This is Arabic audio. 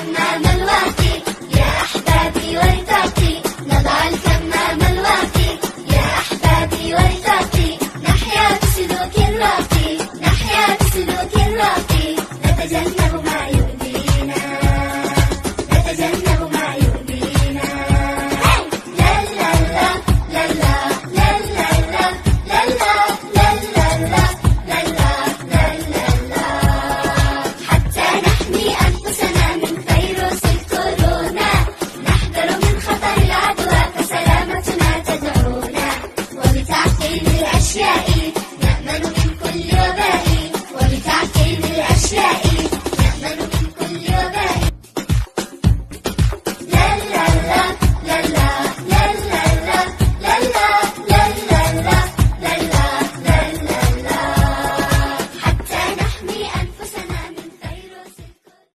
الكمام الواقي يا أحبابي وارتقي نضع الكمام الواقي يا أحبابي وارتقي نحيا بسلوك راقي نحيا بسلوك راقي نتجنب ما يؤذينا نتجنب ما يؤذينا حتى نحمي قيد الأشياء نأمل من كل